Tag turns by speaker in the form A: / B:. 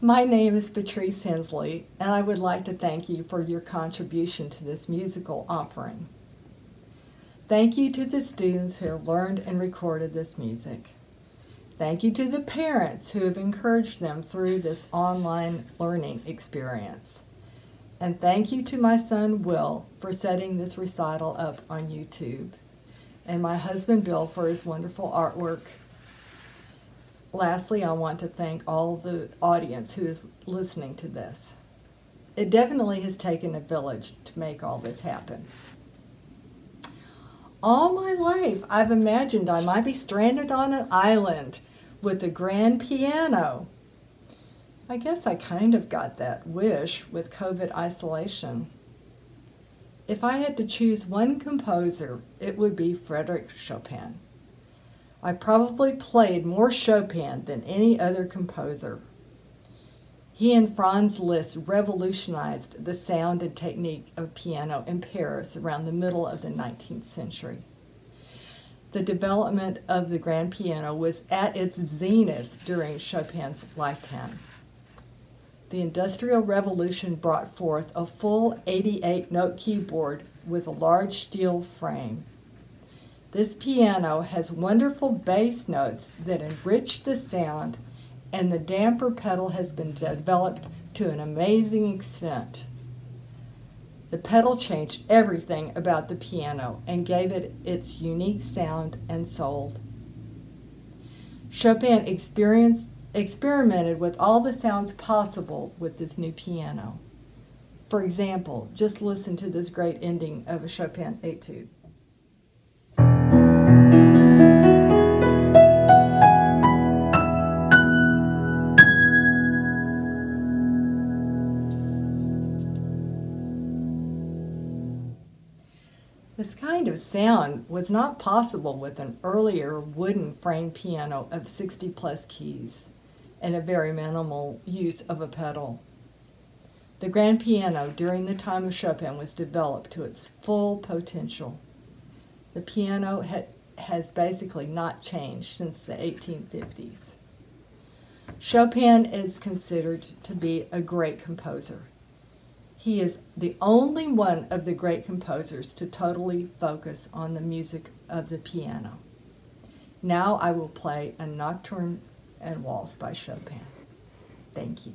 A: My name is Patrice Hensley, and I would like to thank you for your contribution to this musical offering. Thank you to the students who have learned and recorded this music. Thank you to the parents who have encouraged them through this online learning experience. And thank you to my son Will for setting this recital up on YouTube, and my husband Bill for his wonderful artwork Lastly, I want to thank all the audience who is listening to this. It definitely has taken a village to make all this happen. All my life, I've imagined I might be stranded on an island with a grand piano. I guess I kind of got that wish with COVID isolation. If I had to choose one composer, it would be Frederick Chopin. I probably played more Chopin than any other composer. He and Franz Liszt revolutionized the sound and technique of piano in Paris around the middle of the 19th century. The development of the grand piano was at its zenith during Chopin's lifetime. The Industrial Revolution brought forth a full 88 note keyboard with a large steel frame. This piano has wonderful bass notes that enrich the sound, and the damper pedal has been developed to an amazing extent. The pedal changed everything about the piano and gave it its unique sound and soul. Chopin experimented with all the sounds possible with this new piano. For example, just listen to this great ending of a Chopin etude. This kind of sound was not possible with an earlier wooden frame piano of 60 plus keys and a very minimal use of a pedal. The grand piano during the time of Chopin was developed to its full potential. The piano ha has basically not changed since the 1850s. Chopin is considered to be a great composer. He is the only one of the great composers to totally focus on the music of the piano. Now I will play a nocturne and waltz by Chopin. Thank you.